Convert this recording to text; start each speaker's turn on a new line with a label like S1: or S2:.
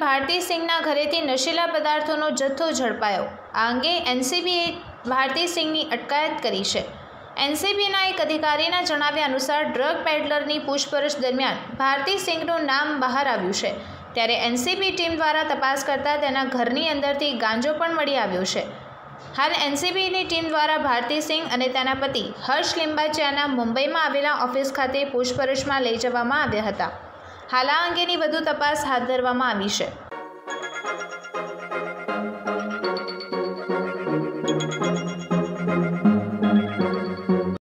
S1: ભારતી સિંઘના ઘરેથી નશીલા પદાર્થોનો જથ્થો ઝડપાયો. આ અંગે એનસીબીએ ભારતી સિંઘની અટકાયત કરી છે. એનસીબીના એક અધિકારીના જણાવ્યા અનુસાર ડ્રગ પેડલરની પૂછપરછ દરમિયાન ભારતી સિંઘનું નામ બહાર આવ્યું છે. ત્યારે એનસીબી ટીમ દ્વારા તપાસ કરતાં તેના ઘરની અંદરથી ગાંજો પણ મળી આવ્યો છે. હાલ એનસીબીની ટીમ દ્વારા ભારતી સિંઘ અને તેના પતિ હર્ષ લિંબાચિયાના મુંબઈમાં આવેલા ઓફિસ ખાતે પૂછપરછમાં લઈ જવામાં આવ્યા હતા. હાલ અંગેની વધુ તપાસ હાથ ધરવામાં આવી છે.